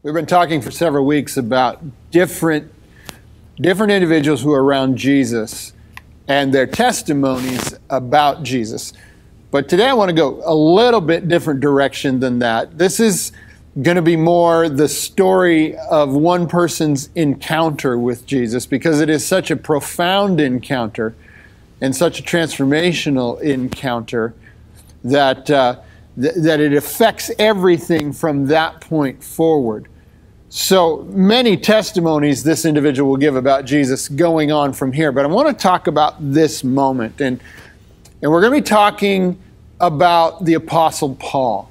We've been talking for several weeks about different, different individuals who are around Jesus and their testimonies about Jesus. But today I want to go a little bit different direction than that. This is going to be more the story of one person's encounter with Jesus because it is such a profound encounter and such a transformational encounter that. Uh, th- that it affects everything from that point forward. So many testimonies this individual will give about Jesus going on from here, but I want to talk about this moment. And, and we're going to be talking about the Apostle Paul.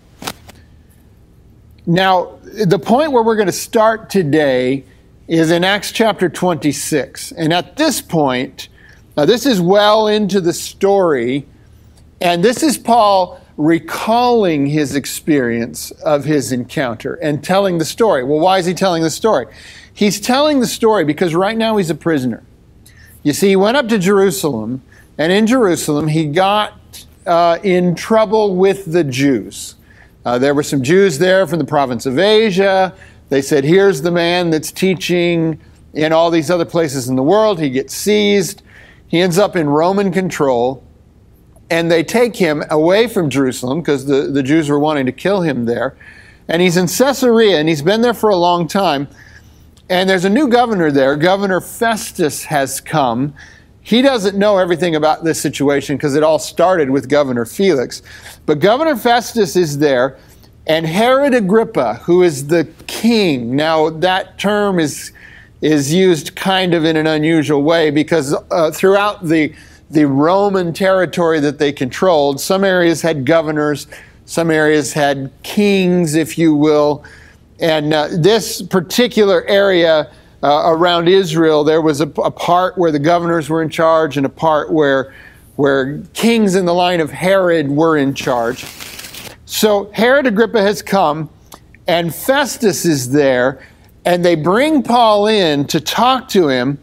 Now, the point where we're going to start today is in Acts chapter 26. And at this point, now this is well into the story, and this is Paul recalling his experience of his encounter and telling the story. Well, why is he telling the story? He's telling the story because right now he's a prisoner. You see, he went up to Jerusalem, and in Jerusalem, he got uh, in trouble with the Jews. Uh, there were some Jews there from the province of Asia. They said, Here's the man that's teaching in all these other places in the world. He gets seized. He ends up in Roman control and they take him away from Jerusalem because the, the Jews were wanting to kill him there. And he's in Caesarea and he's been there for a long time. And there's a new governor there. Governor Festus has come. He doesn't know everything about this situation because it all started with Governor Felix. But Governor Festus is there, and Herod Agrippa, who is the king. Now, that term is, is used kind of in an unusual way because uh, throughout the the Roman territory that they controlled. Some areas had governors, some areas had kings, if you will. And uh, this particular area uh, around Israel, there was a, a, part where the governors were in charge and a part where, where kings in the line of Herod were in charge. So Herod Agrippa has come, and Festus is there, and they bring Paul in to talk to him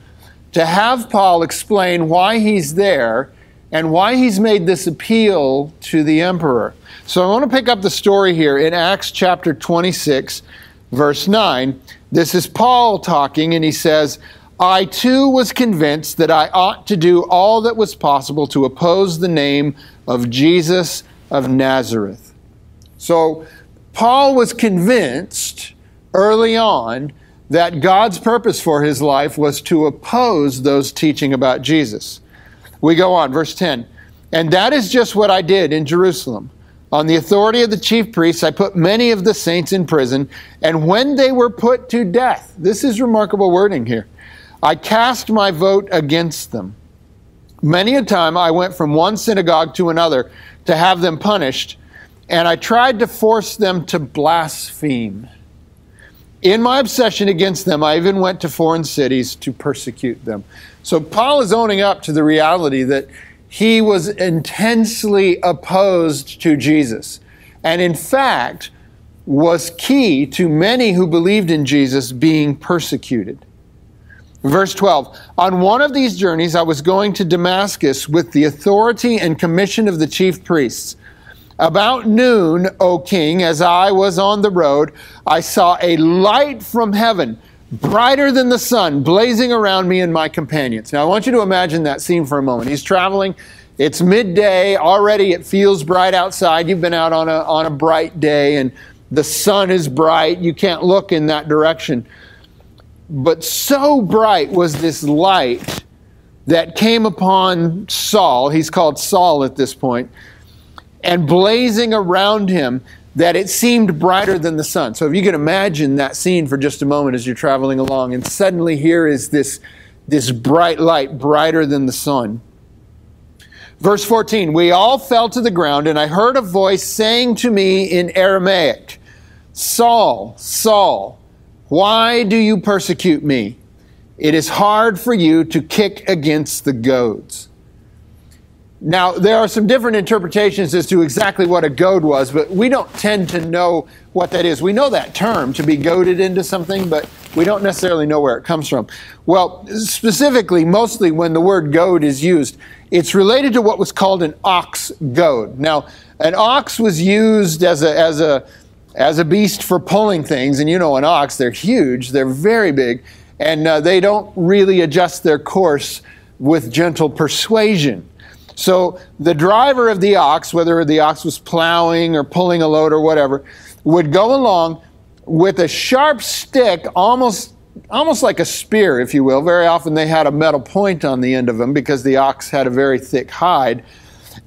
to have Paul explain why he's there and why he's made this appeal to the emperor. So I want to pick up the story here in Acts chapter 26, verse 9. This is Paul talking, and he says, I too was convinced that I ought to do all that was possible to oppose the name of Jesus of Nazareth. So Paul was convinced early on that God's purpose for his life was to oppose those teaching about Jesus. We go on, verse 10. And that is just what I did in Jerusalem. On the authority of the chief priests, I put many of the saints in prison, and when they were put to death, this is remarkable wording here, I cast my vote against them. Many a time I went from one synagogue to another to have them punished, and I tried to force them to blaspheme. In my obsession against them, I even went to foreign cities to persecute them. So Paul is owning up to the reality that he was intensely opposed to Jesus. And in fact, was key to many who believed in Jesus being persecuted. Verse 12 On one of these journeys, I was going to Damascus with the authority and commission of the chief priests. About noon, O king, as I was on the road, I saw a light from heaven, brighter than the sun, blazing around me and my companions. Now, I want you to imagine that scene for a moment. He's traveling. It's midday. Already it feels bright outside. You've been out on a, on a bright day and the sun is bright. You can't look in that direction. But so bright was this light that came upon Saul. He's called Saul at this point and blazing around him that it seemed brighter than the sun. So if you can imagine that scene for just a moment as you're traveling along, and suddenly here is this, this bright light, brighter than the sun. Verse 14, we all fell to the ground, and I heard a voice saying to me in Aramaic, Saul, Saul, why do you persecute me? It is hard for you to kick against the goads. Now, there are some different interpretations as to exactly what a goad was, but we don't tend to know what that is. We know that term, to be goaded into something, but we don't necessarily know where it comes from. Well, specifically, mostly when the word goad is used, it's related to what was called an ox goad. Now, an ox was used as a, as a, as a beast for pulling things. And you know, an ox, they're huge, they're very big, and uh, they don't really adjust their course with gentle persuasion. So the driver of the ox, whether the ox was plowing or pulling a load or whatever, would go along with a sharp stick, almost almost like a spear, if you will. Very often they had a metal point on the end of them because the ox had a very thick hide.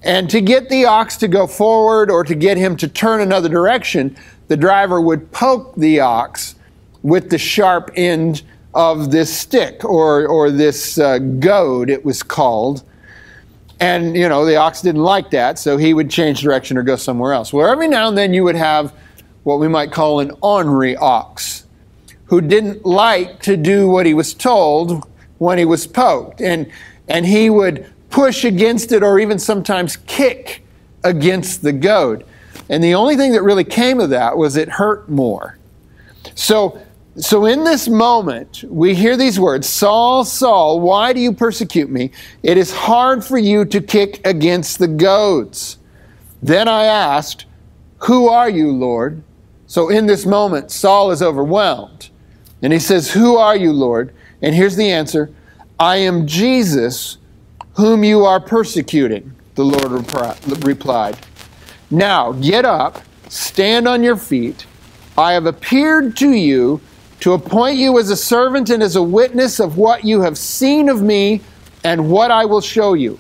And to get the ox to go forward or to get him to turn another direction, the driver would poke the ox with the sharp end of this stick or, or this uh, goad, it was called. And, you know, the ox didn't like that, so he would change direction or go somewhere else. Well, every now and then you would have what we might call an ornery ox who didn't like to do what he was told when he was poked. And, and he would push against it or even sometimes kick against the goad. And the only thing that really came of that was it hurt more. So so in this moment, we hear these words Saul, Saul, why do you persecute me? It is hard for you to kick against the goads. Then I asked, Who are you, Lord? So in this moment, Saul is overwhelmed. And he says, Who are you, Lord? And here's the answer I am Jesus, whom you are persecuting, the Lord replied. Now get up, stand on your feet. I have appeared to you to appoint you as a servant and as a witness of what you have seen of me and what I will show you.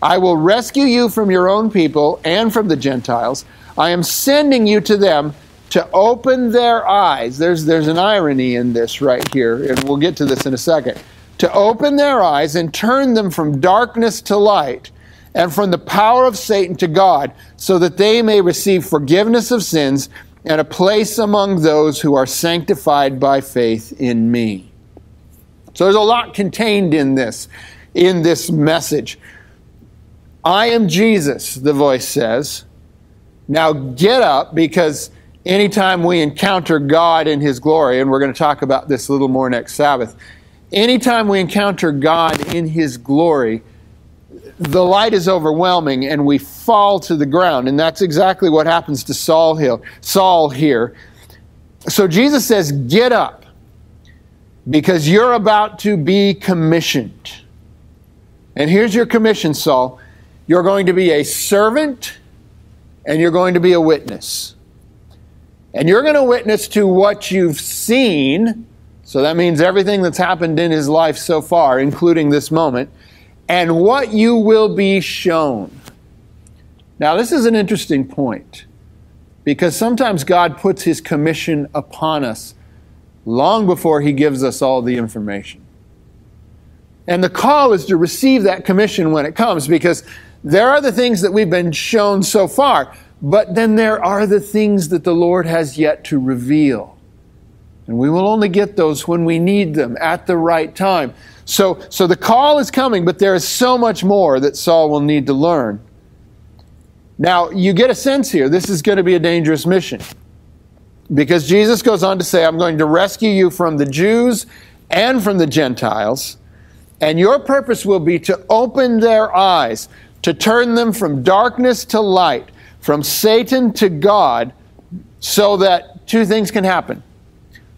I will rescue you from your own people and from the Gentiles. I am sending you to them to open their eyes. There's, there's an irony in this right here, and we'll get to this in a second. To open their eyes and turn them from darkness to light and from the power of Satan to God, so that they may receive forgiveness of sins and a place among those who are sanctified by faith in me. So there's a lot contained in this, in this message. I am Jesus, the voice says. Now get up because anytime we encounter God in His glory, and we're going to talk about this a little more next Sabbath, anytime we encounter God in His glory, the light is overwhelming and we fall to the ground. And that's exactly what happens to Saul here. Saul here. So Jesus says, Get up because you're about to be commissioned. And here's your commission, Saul. You're going to be a servant and you're going to be a witness. And you're going to witness to what you've seen. So that means everything that's happened in his life so far, including this moment and what you will be shown. Now, this is an interesting point because sometimes God puts his commission upon us long before he gives us all the information. And the call is to receive that commission when it comes because there are the things that we've been shown so far, but then there are the things that the Lord has yet to reveal. And we will only get those when we need them at the right time. So, so the call is coming, but there is so much more that Saul will need to learn. Now, you get a sense here, this is going to be a dangerous mission. Because Jesus goes on to say, I'm going to rescue you from the Jews and from the Gentiles, and your purpose will be to open their eyes, to turn them from darkness to light, from Satan to God, so that two things can happen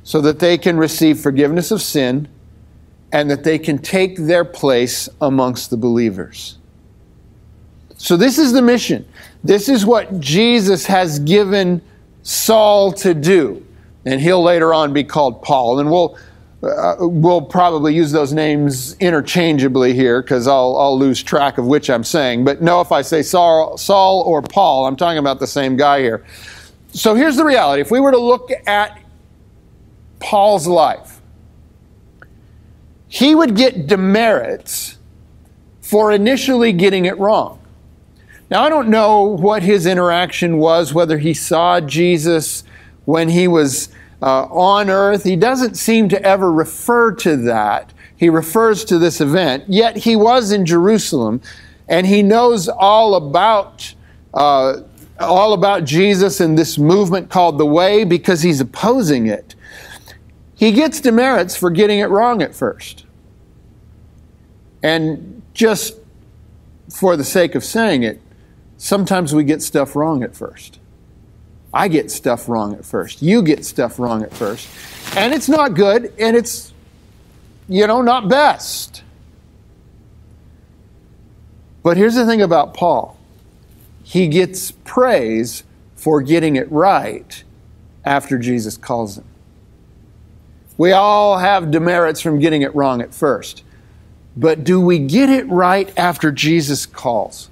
so that they can receive forgiveness of sin and that they can take their place amongst the believers. So, this is the mission. This is what Jesus has given Saul to do. And he'll later on be called Paul. And we'll, uh, we'll probably use those names interchangeably here because I'll, I'll lose track of which I'm saying. But no, if I say Saul, Saul or Paul, I'm talking about the same guy here. So here's the reality. If we were to look at Paul's life, he would get demerits for initially getting it wrong. Now, I don't know what his interaction was, whether he saw Jesus when he was uh, on earth. He doesn't seem to ever refer to that. He refers to this event, yet he was in Jerusalem and he knows all about. Uh, all about Jesus and this movement called the Way because he's opposing it. He gets demerits for getting it wrong at first. And just for the sake of saying it, sometimes we get stuff wrong at first. I get stuff wrong at first. You get stuff wrong at first. And it's not good, and it's, you know, not best. But here's the thing about Paul he gets praise for getting it right after Jesus calls him. We all have demerits from getting it wrong at first. But do we get it right after Jesus calls?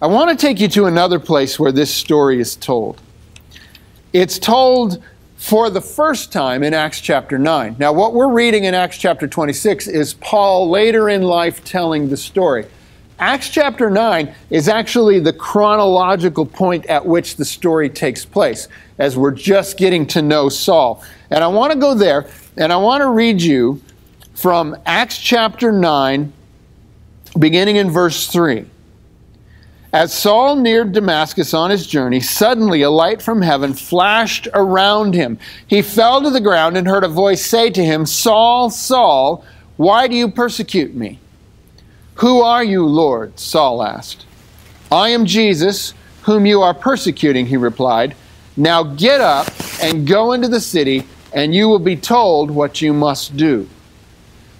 I want to take you to another place where this story is told. It's told for the first time in Acts chapter 9. Now, what we're reading in Acts chapter 26 is Paul later in life telling the story. Acts chapter 9 is actually the chronological point at which the story takes place, as we're just getting to know Saul. And I want to go there, and I want to read you from Acts chapter 9, beginning in verse 3. As Saul neared Damascus on his journey, suddenly a light from heaven flashed around him. He fell to the ground and heard a voice say to him, Saul, Saul, why do you persecute me? Who are you, Lord? Saul asked. I am Jesus, whom you are persecuting, he replied. Now get up and go into the city, and you will be told what you must do.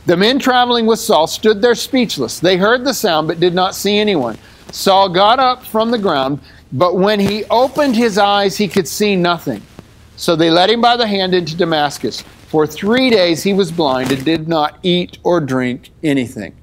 The men traveling with Saul stood there speechless. They heard the sound, but did not see anyone. Saul got up from the ground, but when he opened his eyes, he could see nothing. So they led him by the hand into Damascus. For three days he was blind and did not eat or drink anything.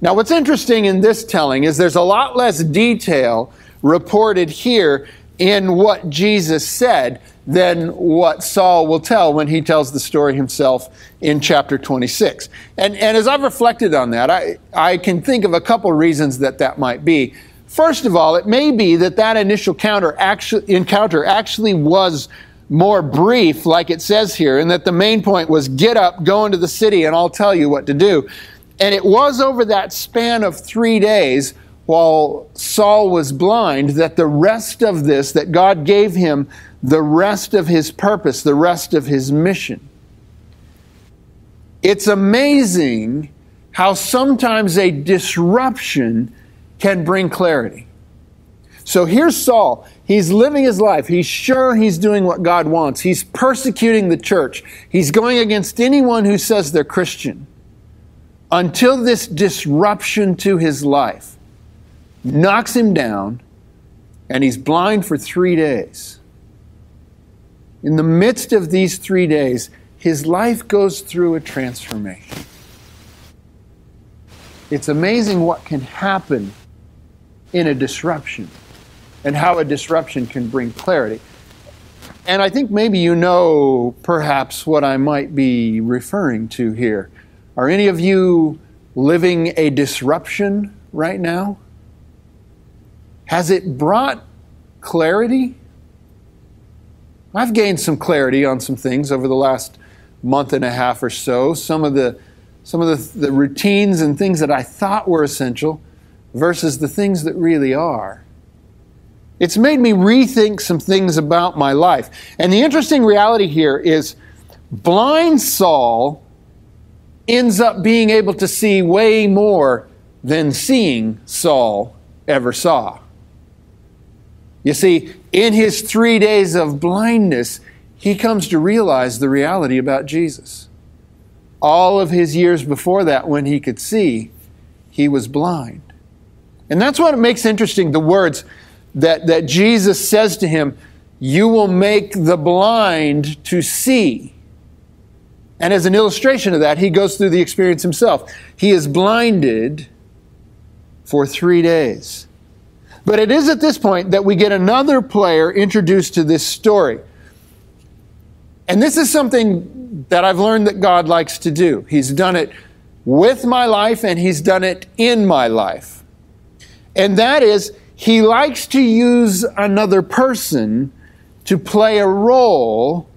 Now, what's interesting in this telling is there's a lot less detail reported here in what Jesus said than what Saul will tell when he tells the story himself in chapter 26. And, and as I've reflected on that, I, I can think of a couple reasons that that might be. First of all, it may be that that initial counter actually, encounter actually was more brief, like it says here, and that the main point was get up, go into the city, and I'll tell you what to do. And it was over that span of three days while Saul was blind that the rest of this, that God gave him the rest of his purpose, the rest of his mission. It's amazing how sometimes a disruption can bring clarity. So here's Saul. He's living his life. He's sure he's doing what God wants. He's persecuting the church. He's going against anyone who says they're Christian until this disruption to his life knocks him down and he's blind for three days. In the midst of these three days, his life goes through a transformation. It's amazing what can happen in a disruption and how a disruption can bring clarity. And I think maybe you know perhaps what I might be referring to here. Are any of you living a disruption right now? Has it brought clarity? I've gained some clarity on some things over the last month and a half or so. Some of the some of the, the routines and things that I thought were essential versus the things that really are. It's made me rethink some things about my life. And the interesting reality here is blind Saul ends up being able to see way more than seeing Saul ever saw. You see, in his three days of blindness, he comes to realize the reality about Jesus. All of his years before that, when he could see, he was blind. And that's what makes interesting the words that, that Jesus says to him, You will make the blind to see. And as an illustration of that, he goes through the experience himself. He is blinded for three days. But it is at this point that we get another player introduced to this story. And this is something that I've learned that God likes to do. He's done it with my life and He's done it in my life. And that is, He likes to use another person to play a role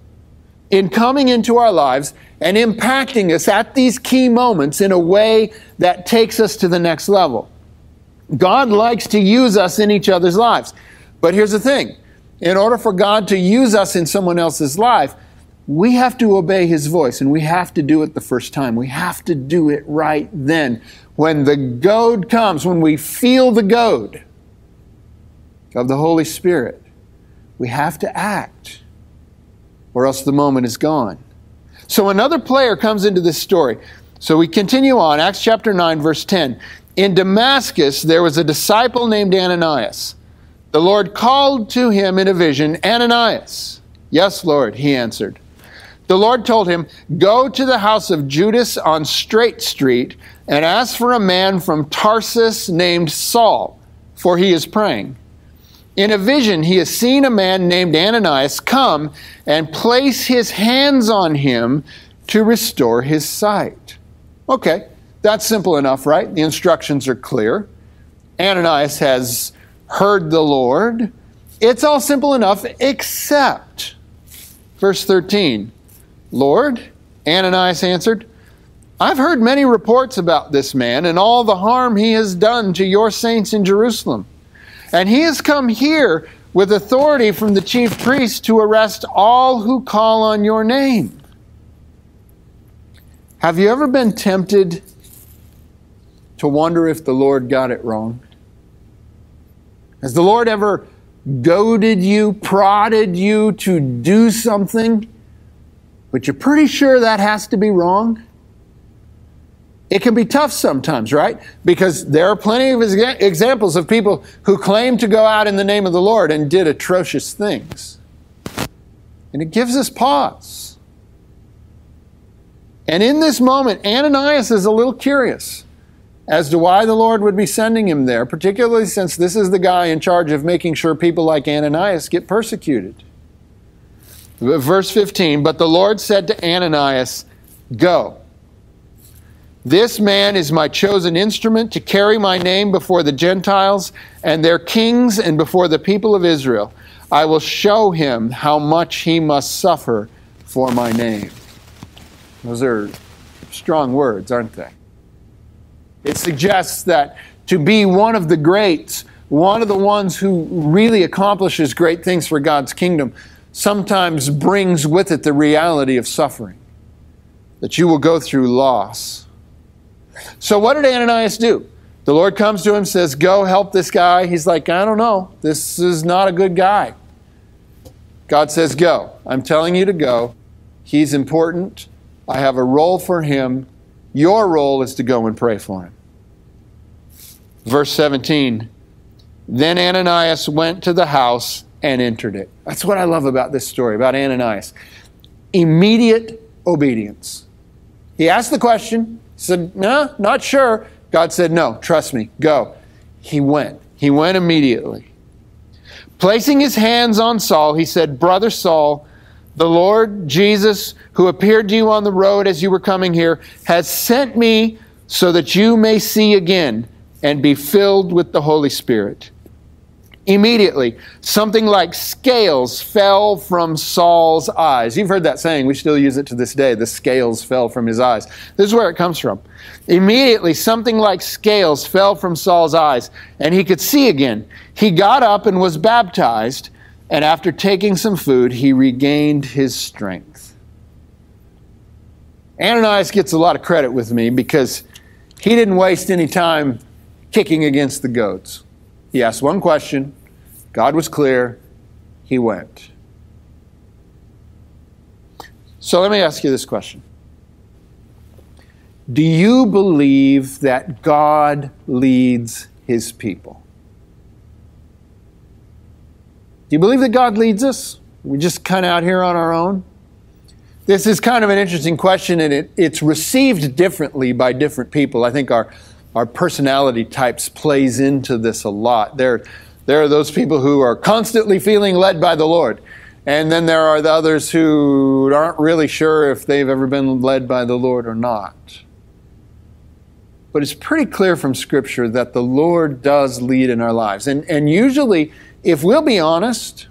in coming into our lives and impacting us at these key moments in a way that takes us to the next level. God likes to use us in each other's lives. But here's the thing in order for God to use us in someone else's life, we have to obey His voice and we have to do it the first time. We have to do it right then. When the goad comes, when we feel the goad of the Holy Spirit, We have to act, or else the moment is gone. So another player comes into this story. So we continue on, Acts chapter 9, verse 10. In Damascus, there was a disciple named Ananias. The Lord called to him in a vision, Ananias. Yes, Lord, he answered. The Lord told him, Go to the house of Judas on Straight Street and ask for a man from Tarsus named Saul, for he is praying. In a vision, he has seen a man named Ananias come and place his hands on him to restore his sight. Okay, that's simple enough, right? The instructions are clear. Ananias has heard the Lord. It's all simple enough, except verse 13. Lord, Ananias answered, I've heard many reports about this man and all the harm he has done to your saints in Jerusalem. And he has come here with authority from the chief priest to arrest all who call on your name. Have you ever been tempted to wonder if the Lord got it wrong? Has the Lord ever goaded you, prodded you to do something but you're pretty sure that has to be wrong. It can be tough sometimes, right? Because there are plenty of examples of people who claim to go out in the name of the Lord and did atrocious things. And it gives us pause. And in this moment, Ananias is a little curious as to why the Lord would be sending him there, particularly since this is the guy in charge of making sure people like Ananias get persecuted. Verse 15 But the Lord said to Ananias, Go. This man is my chosen instrument to carry my name before the Gentiles and their kings and before the people of Israel. I will show him how much he must suffer for my name. Those are strong words, aren't they? It suggests that to be one of the greats, one of the ones who really accomplishes great things for God's kingdom, sometimes brings with it the reality of suffering, that you will go through loss. So, what did Ananias do? The Lord comes to him, says, Go help this guy. He's like, I don't know. This is not a good guy. God says, Go. I'm telling you to go. He's important. I have a role for him. Your role is to go and pray for him. Verse 17 Then Ananias went to the house and entered it. That's what I love about this story, about Ananias. Immediate obedience. He asked the question, said, No, not sure. God said, No, trust me, go. He went. He went immediately. Placing his hands on Saul, he said, Brother Saul, the Lord Jesus, who appeared to you on the road as you were coming here, has sent me so that you may see again and be filled with the Holy Spirit. Immediately, something like scales fell from Saul's eyes. You've heard that saying. We still use it to this day. The scales fell from his eyes. This is where it comes from. Immediately, something like scales fell from Saul's eyes, and he could see again. He got up and was baptized, and after taking some food, he regained his strength. Ananias gets a lot of credit with me because he didn't waste any time kicking against the goads. He asked one question. God was clear. He went. So let me ask you this question Do you believe that God leads his people? Do you believe that God leads us? We just kind of out here on our own? This is kind of an interesting question, and it, it's received differently by different people. I think our our personality types plays into this a lot. There, there are those people who are constantly feeling led by the Lord. And then there are the others who aren't really sure if they've ever been led by the Lord or not. But it's pretty clear from Scripture that the Lord does lead in our lives. And, and usually, if we'll be honest,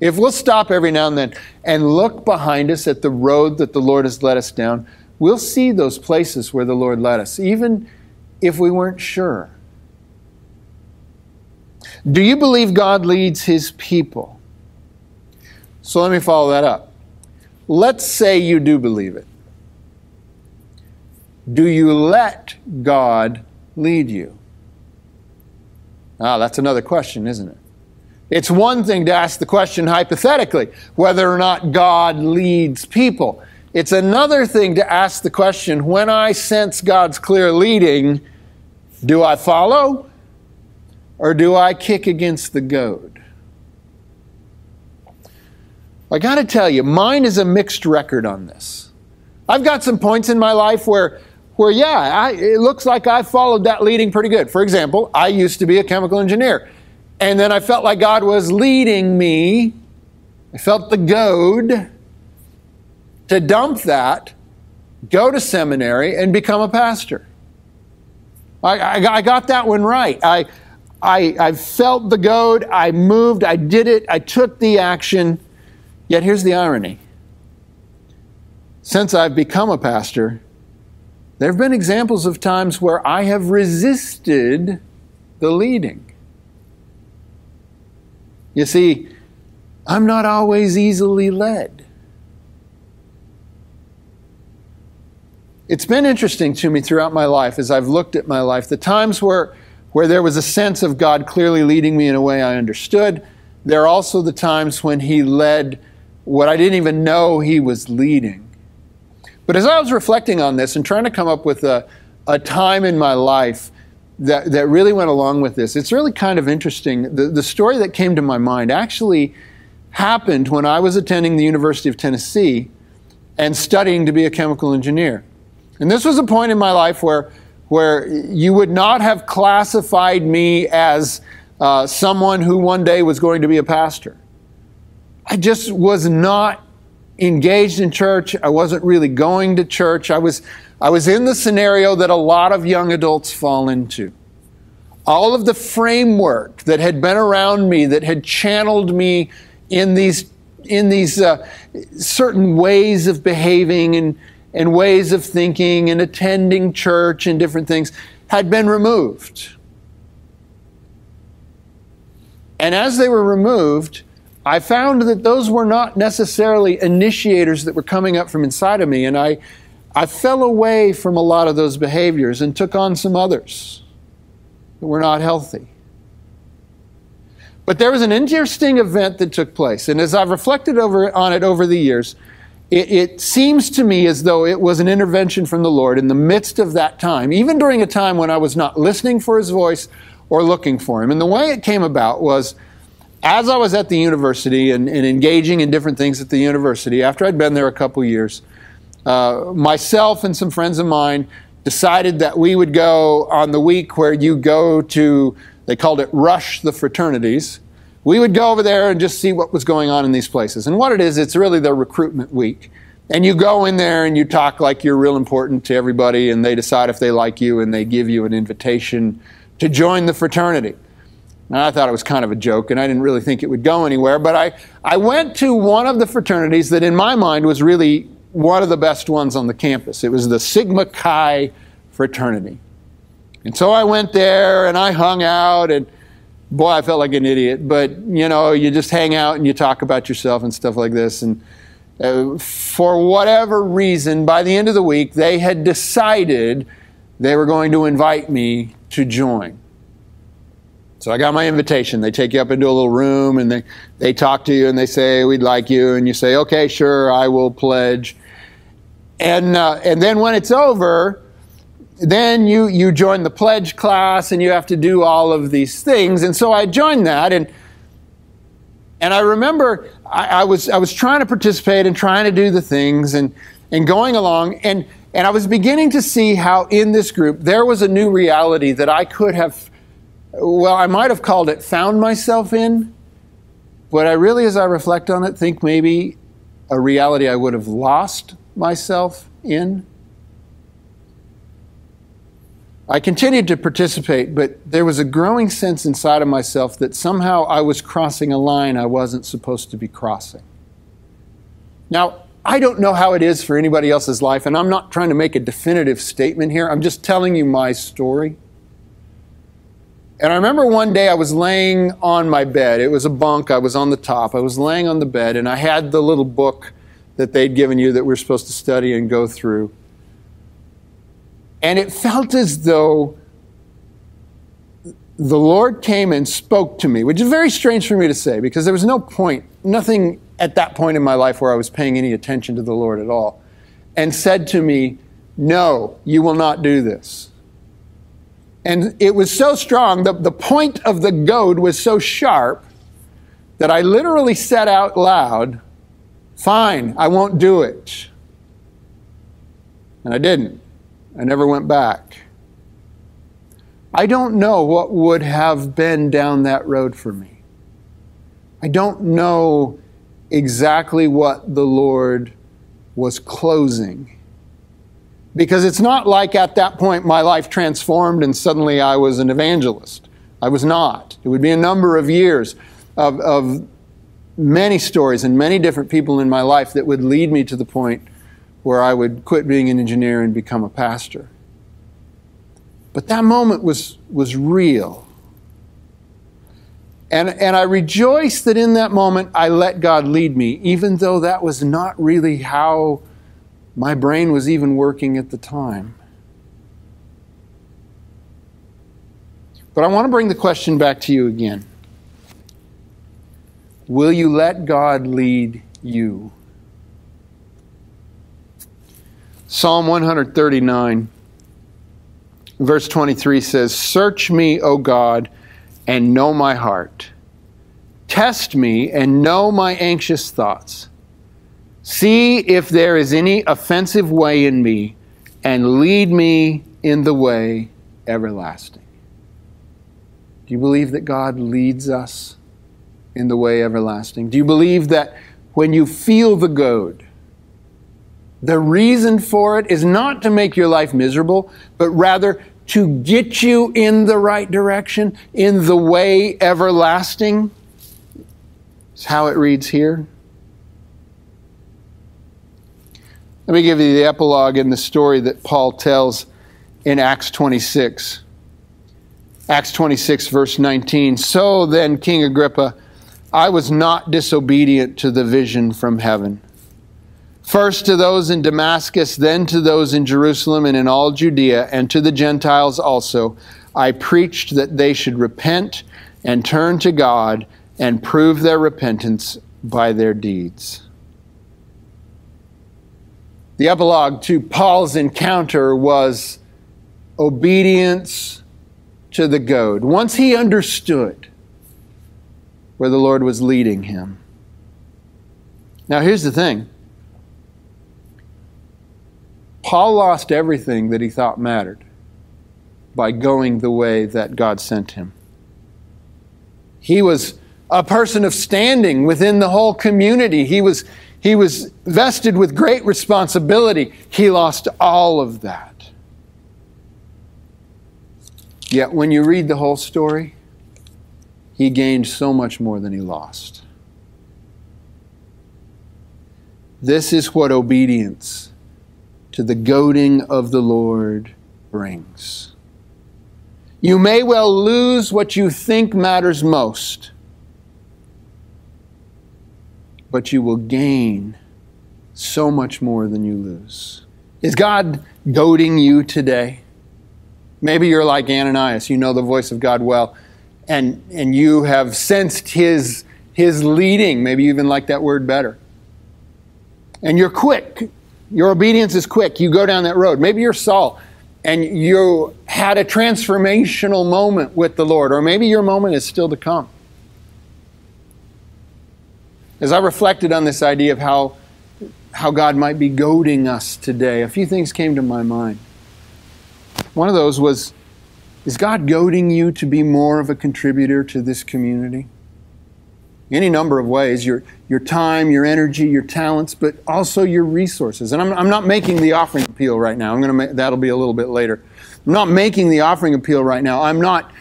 if we'll stop every now and then and look behind us at the road that the Lord has led us down, we'll see those places where the Lord led us. Even if we weren't sure? Do you believe God leads his people? So let me follow that up. Let's say you do believe it. Do you let God lead you? Ah, that's another question, isn't it? It's one thing to ask the question hypothetically whether or not God leads people. It's another thing to ask the question when I sense God's clear leading, do I follow or do I kick against the goad? I got to tell you, mine is a mixed record on this. I've got some points in my life where, where yeah, I, it looks like I followed that leading pretty good. For example, I used to be a chemical engineer, and then I felt like God was leading me. I felt the goad to dump that, go to seminary, and become a pastor. I, I, got that one right. I, I, I felt the goad, I moved, I did it, I took the action. Yet here's the irony. Since I've become a pastor, there have been examples of times where I have resisted the leading. You see, I'm not always easily led. It's been interesting to me throughout my life as I've looked at my life, the times where, where there was a sense of God clearly leading me in a way I understood. There are also the times when He led what I didn't even know He was leading. But as I was reflecting on this and trying to come up with a, a time in my life that, that really went along with this, it's really kind of interesting. The, the story that came to my mind actually happened when I was attending the University of Tennessee and studying to be a chemical engineer. And this was a point in my life where, where you would not have classified me as uh, someone who one day was going to be a pastor. I just was not engaged in church. I wasn't really going to church. I was, I was in the scenario that a lot of young adults fall into. All of the framework that had been around me, that had channeled me in these, in these uh, certain ways of behaving and, and ways of thinking and attending church and different things had been removed. And as they were removed, I found that those were not necessarily initiators that were coming up from inside of me. And I, I fell away from a lot of those behaviors and took on some others that were not healthy. But there was an interesting event that took place. And as I've reflected over, on it over the years, it, it, seems to me as though it was an intervention from the Lord in the midst of that time, even during a time when I was not listening for His voice or looking for Him. And the way it came about was as I was at the university and, and engaging in different things at the university, after I'd been there a couple years, uh, myself and some friends of mine decided that we would go on the week where you go to, they called it Rush the Fraternities we would go over there and just see what was going on in these places. And what it is, it's really the recruitment week. And you go in there and you talk like you're real important to everybody, and they decide if they like you, and they give you an invitation to join the fraternity. And I thought it was kind of a joke, and I didn't really think it would go anywhere. But I, I went to one of the fraternities that, in my mind, was really one of the best ones on the campus. It was the Sigma Chi fraternity. And so I went there and I hung out and boy, I felt like an idiot. But you know, you just hang out and you talk about yourself and stuff like this. And uh, for whatever reason, by the end of the week, they had decided they were going to invite me to join. So I got my invitation. They take you up into a little room and they, they talk to you and they say, We'd like you. And you say, Okay, sure, I will pledge. And, uh, and then when it's over, then you, you join the pledge class and you have to do all of these things. And so I joined that and and I remember I, I, was I was trying to participate and trying to do the things and and going along and and I was beginning to see how in this group there was a new reality that I could have well, I might have called it found myself in, but I really, as I reflect on it, think maybe a reality I would have lost myself in. I continued to participate, but there was a growing sense inside of myself that somehow I was crossing a line I wasn't supposed to be crossing. Now, I don't know how it is for anybody else's life, and I'm not trying to make a definitive statement here. I'm just telling you my story. And I remember one day I was laying on my bed. It was a bunk, I was on the top. I was laying on the bed, and I had the little book that they'd given you that we're supposed to study and go through. And it felt as though the Lord came and spoke to me, which is very strange for me to say because there was no point, nothing at that point in my life where I was paying any attention to the Lord at all, and said to me, No, you will not do this. And it was so strong, the, the point of the goad was so sharp that I literally said out loud, Fine, I won't do it. And I didn't. I never went back. I don't know what would have been down that road for me. I don't know exactly what the Lord was closing. Because it's not like at that point my life transformed and suddenly I was an evangelist. I was not. It would be a number of years of, of many stories and many different people in my life that would lead me to the point where I would quit being an engineer and become a pastor. But that moment was, was real. And, and I rejoice that in that moment I let God lead me, even though that was not really how my brain was even working at the time. But I want to bring the question back to you again. Will you let God lead you? Psalm 139, verse 23 says, Search me, O God, and know my heart. Test me and know my anxious thoughts. See if there is any offensive way in me, and lead me in the way everlasting. Do you believe that God leads us in the way everlasting? Do you believe that when you feel the goad, the reason for it is not to make your life miserable, but rather to get you in the right direction, in the way everlasting? Is how it reads here. Let me give you the epilogue in the story that Paul tells in Acts 26. Acts 26, verse 19. So then, King Agrippa, I was not disobedient to the vision from heaven. First to those in Damascus, then to those in Jerusalem and in all Judea, and to the Gentiles also, I preached that they should repent and turn to God and prove their repentance by their deeds. The epilogue to Paul's encounter was obedience to the goad. Once he understood where the Lord was leading him. Now, here's the thing Paul lost everything that he thought mattered by going the way that God sent him. He was a person of standing within the whole community. He was, he was vested with great responsibility. He lost all of that. Yet when you read the whole story, he gained so much more than he lost. This is what obedience to the goading of the Lord brings. You may well lose what you think matters most, but you will gain so much more than you lose. Is God goading you today? Maybe you're like Ananias, you know the voice of God well and, and you have sensed his, his leading. Maybe you even like that word better. And you're quick. Your obedience is quick. You go down that road. Maybe you're Saul and you had a transformational moment with the Lord, or maybe your moment is still to come. As I reflected on this idea of how, how God might be goading us today, a few things came to my mind. One of those was is God goading you to be more of a contributor to this community? Any number of ways your, your time, your energy, your talents, but also your resources. And I'm, I'm not making the offering appeal right now. I'm going to make, that'll be a little bit later. I'm not making the offering appeal right now. I'm not,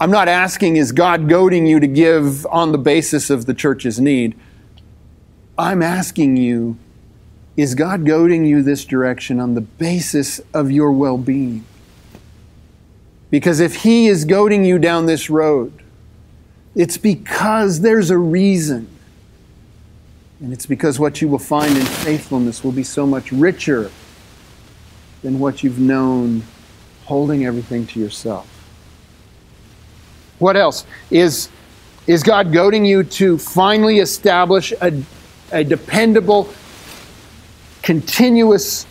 I'm not asking, is God goading you to give on the basis of the church's need? I'm asking you, is God goading you this direction on the basis of your well being? Because if He is goading you down this road, it's because there's a reason. And it's because what you will find in faithfulness will be so much richer than what you've known holding everything to yourself. What else? Is, is God goading you to finally establish a, a dependable, continuous,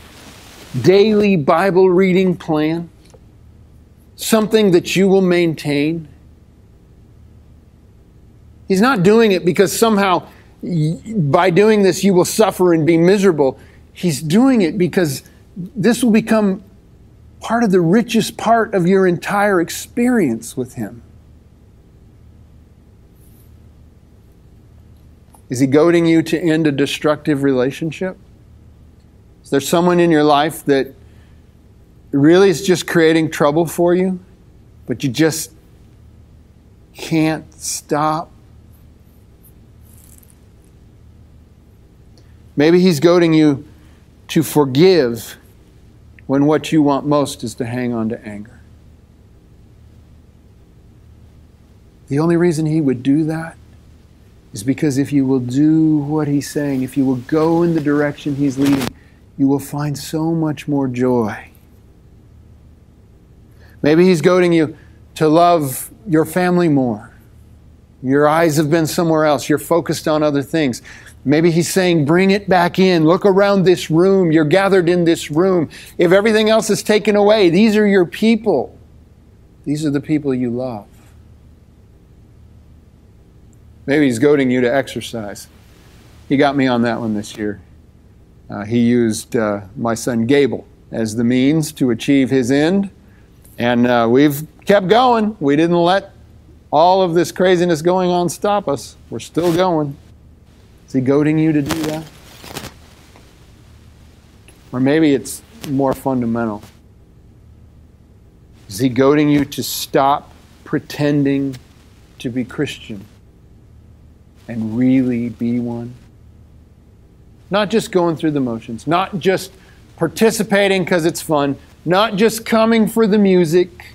daily Bible reading plan? Something that you will maintain? He's not doing it because somehow by doing this you will suffer and be miserable. He's doing it because this will become part of the richest part of your entire experience with Him. Is He goading you to end a destructive relationship? Is there someone in your life that really is just creating trouble for you, but you just can't stop? Maybe He's goading you to forgive when what you want most is to hang on to anger. The only reason He would do that is because if you will do what He's saying, if you will go in the direction He's leading, you will find so much more joy. Maybe He's goading you to love your family more. Your eyes have been somewhere else. You're focused on other things. Maybe he's saying, bring it back in. Look around this room. You're gathered in this room. If everything else is taken away, these are your people. These are the people you love. Maybe he's goading you to exercise. He got me on that one this year. Uh, he used uh, my son Gable as the means to achieve his end. And uh, we've kept going. We didn't let all of this craziness going on stop us. We're still going. Is he goading you to do that? Or maybe it's more fundamental. Is he goading you to stop pretending to be Christian and really be one? Not just going through the motions, not just participating because it's fun, not just coming for the music,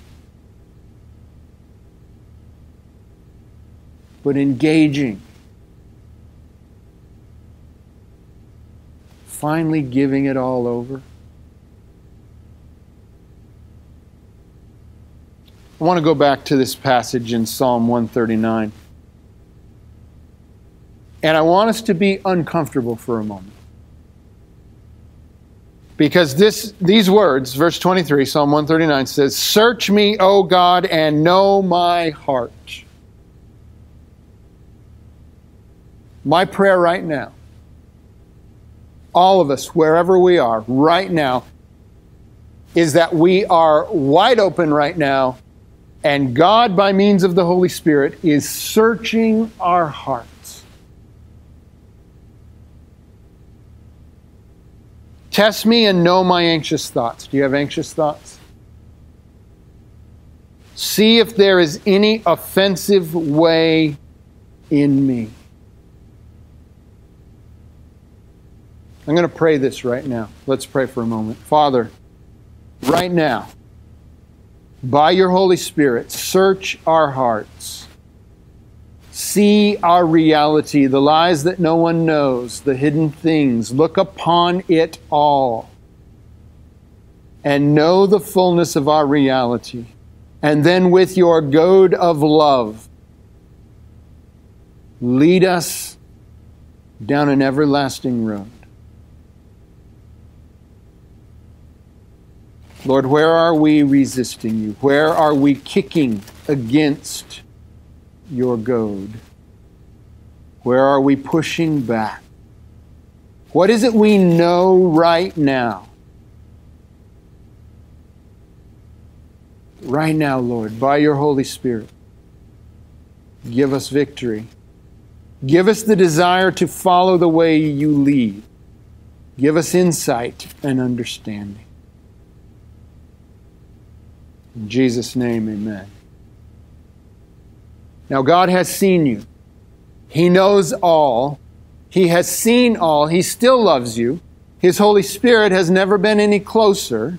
but engaging finally giving it all over? I want to go back to this passage in Psalm 139. And I want us to be uncomfortable for a moment. Because this, these words, verse 23, Psalm 139 says, Search me, O God, and know my heart. My prayer right now all of us, wherever we are right now, is that we are wide open right now, and God, by means of the Holy Spirit, is searching our hearts. Test me and know my anxious thoughts. Do you have anxious thoughts? See if there is any offensive way in me. I'm going to pray this right now. Let's pray for a moment. Father, right now, by your Holy Spirit, search our hearts. See our reality, the lies that no one knows, the hidden things. Look upon it all and know the fullness of our reality. And then, with your goad of love, lead us down an everlasting road. Lord, where are we resisting you? Where are we kicking against your goad? Where are we pushing back? What is it we know right now? Right now, Lord, by your Holy Spirit, give us victory. Give us the desire to follow the way you lead. Give us insight and understanding. In Jesus' name, amen. Now, God has seen you. He knows all. He has seen all. He still loves you. His Holy Spirit has never been any closer.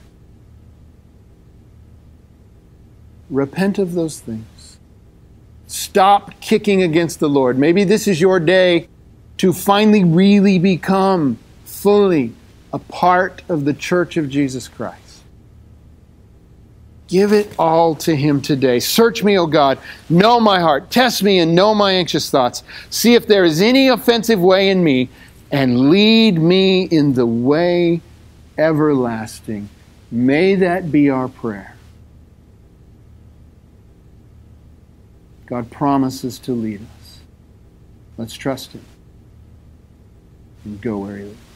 Repent of those things. Stop kicking against the Lord. Maybe this is your day to finally really become fully a part of the church of Jesus Christ. Give it all to Him today. Search me, O God. Know my heart. Test me and know my anxious thoughts. See if there is any offensive way in me, and lead me in the way everlasting. May that be our prayer. God promises to lead us. Let's trust Him and go where He leads.